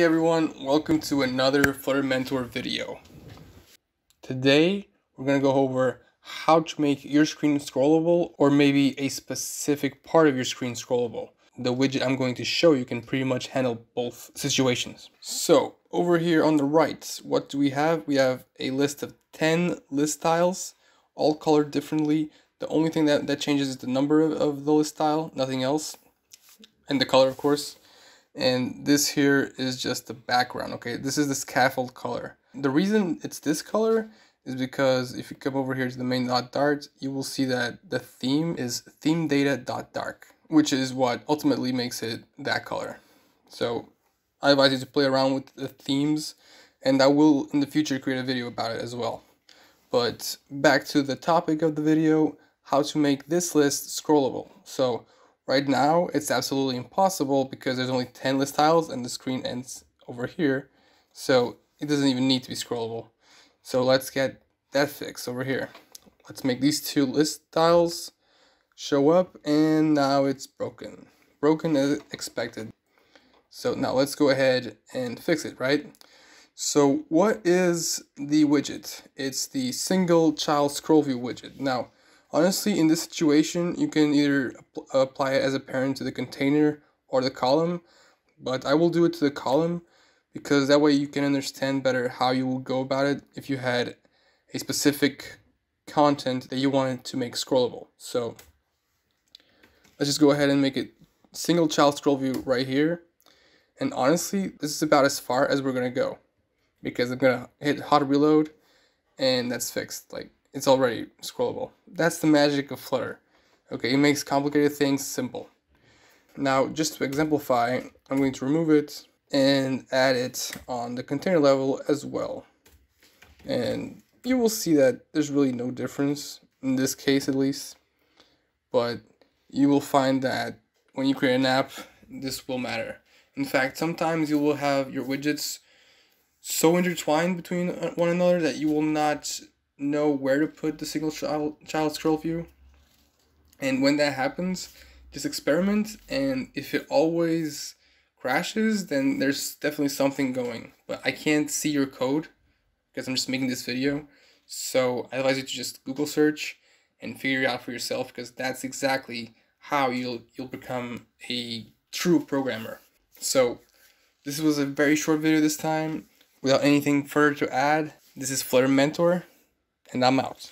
Hey everyone, welcome to another Flutter Mentor video. Today, we're going to go over how to make your screen scrollable or maybe a specific part of your screen scrollable. The widget I'm going to show you can pretty much handle both situations. So over here on the right, what do we have? We have a list of 10 list tiles, all colored differently. The only thing that, that changes is the number of, of the list tile, nothing else. And the color, of course and this here is just the background okay? This is the scaffold color. The reason it's this color is because if you come over here to the main dot dart you will see that the theme is theme data dot dark which is what ultimately makes it that color. So I advise you to play around with the themes and I will in the future create a video about it as well. But back to the topic of the video how to make this list scrollable. So Right now, it's absolutely impossible because there's only 10 list tiles and the screen ends over here. So it doesn't even need to be scrollable. So let's get that fixed over here. Let's make these two list tiles show up and now it's broken. Broken as expected. So now let's go ahead and fix it, right? So what is the widget? It's the single child scroll view widget. Now, Honestly, in this situation, you can either apply it as a parent to the container or the column, but I will do it to the column because that way you can understand better how you will go about it if you had a specific content that you wanted to make scrollable. So let's just go ahead and make it single child scroll view right here. And honestly, this is about as far as we're gonna go because I'm gonna hit hot reload and that's fixed. Like it's already scrollable. That's the magic of Flutter. Okay, it makes complicated things simple. Now, just to exemplify, I'm going to remove it and add it on the container level as well. And you will see that there's really no difference, in this case at least. But you will find that when you create an app, this will matter. In fact, sometimes you will have your widgets so intertwined between uh, one another that you will not know where to put the single child, child scroll view. And when that happens, just experiment. And if it always crashes, then there's definitely something going. But I can't see your code because I'm just making this video. So I advise you to just Google search and figure it out for yourself because that's exactly how you'll you'll become a true programmer. So this was a very short video this time without anything further to add. This is Flutter Mentor and I'm out.